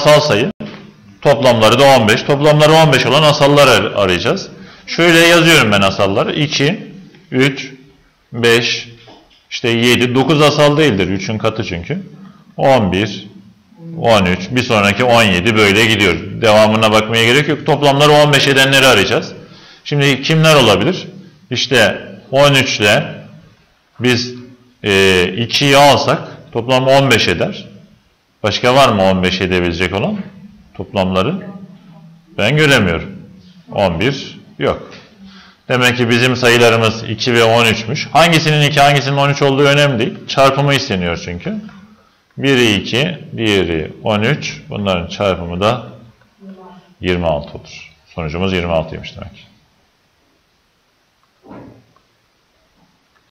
asal sayı. Toplamları da 15. Toplamları 15 olan asallar ar- arayacağız. Şöyle yazıyorum ben asalları. 2, 3, 5, işte 7, 9 asal değildir. 3'ün katı çünkü. 11, 13, bir sonraki 17 böyle gidiyor. Devamına bakmaya gerek yok. Toplamları 15 edenleri arayacağız. Şimdi kimler olabilir? İşte 13 ile biz e, 2'yi alsak toplam 15 eder. Başka var mı 15 edebilecek olan toplamları? Ben göremiyorum. 11 yok. Demek ki bizim sayılarımız 2 ve 13'müş. Hangisinin 2 hangisinin 13 olduğu önemli değil. Çarpımı isteniyor çünkü. Biri 2, diğeri 13. Bunların çarpımı da 26 olur. Sonucumuz 26'ymış demek.